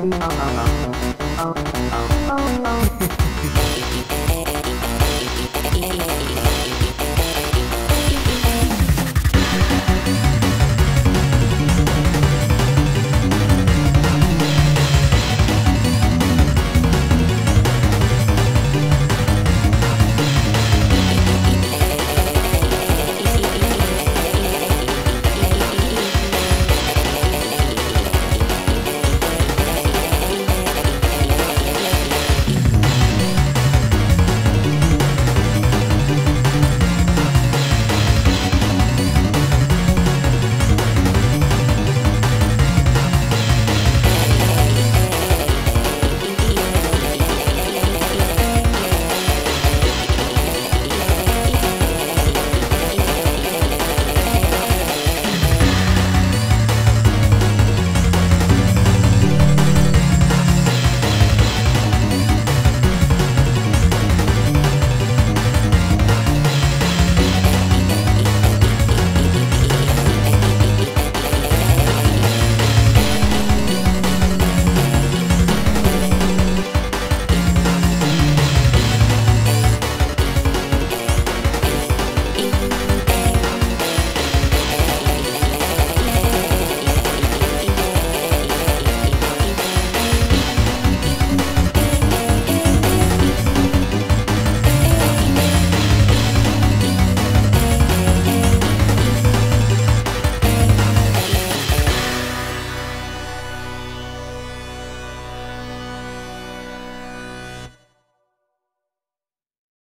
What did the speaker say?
아, 아, 아.